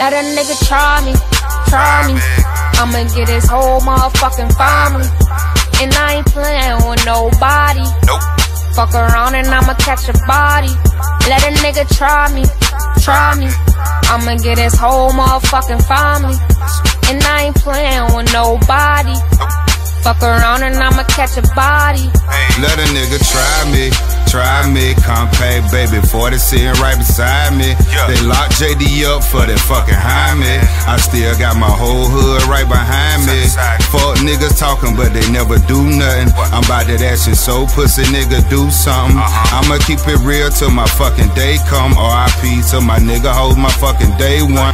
Let a nigga try me, try me. I'ma get his whole motherfucking family. And I ain't playing with nobody. Nope. Fuck around and I'ma catch a body. Let a nigga try me, try me. I'ma get his whole motherfucking family. And I ain't playing with nobody. Fuck around and I'ma catch a body. Let a nigga try me, try me. Come pay, baby, 40 sitting right beside me. Yeah. They locked JD up for that fucking high me. I still got my whole hood right behind me. Side. Fuck niggas talking, but they never do nothing. I'm about to that shit so pussy nigga do something. Uh-huh. I'ma keep it real till my fucking day come. RIP till my nigga hold my fucking day one.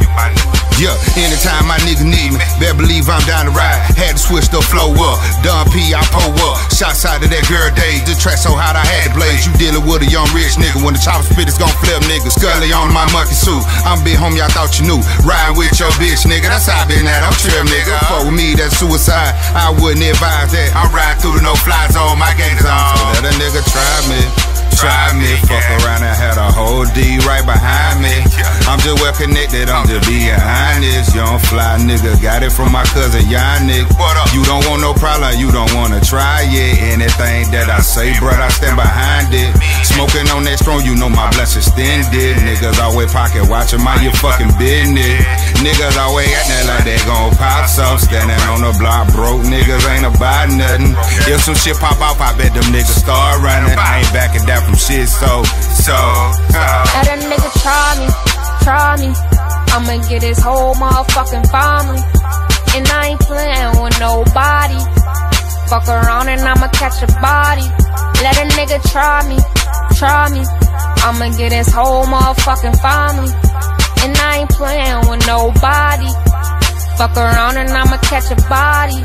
Yeah, anytime my nigga need me, better believe I'm down to ride. Had to switch the flow up. Done P, I pull up. Shots out of that girl days. The track so hot I had to blaze. You dealing with a young rich nigga. When the chopper spit, it's gon' flip nigga. Scully on my monkey suit. I'm big homie, I thought you knew. Riding with your bitch, nigga. That's how I been at. I'm trip, nigga. Fuck with me, that's suicide. I wouldn't advise that. I'm riding through the no fly zone. My gators on. So let a nigga try me. Whole D right behind me. I'm just well connected, I'm just being honest. Young fly nigga, got it from my cousin Yannick. What up? You don't want no problem, you don't wanna try it. Anything that I say, brother, I stand behind it. Smoking on that strong, you know my bless extended. Niggas always pocket watching my your fucking business. Niggas always acting like they gon' pop some. Standing on the block, broke niggas ain't about nothing. If some shit pop off, I bet them niggas start running. I ain't backing down from shit, so, so. Let a nigga try me, try me. I'ma get his whole motherfucking family. Fuck around and I'ma catch a body. Let a nigga try me, try me. I'ma get his whole motherfucking family. And I ain't playing with nobody. Fuck around and I'ma catch a body.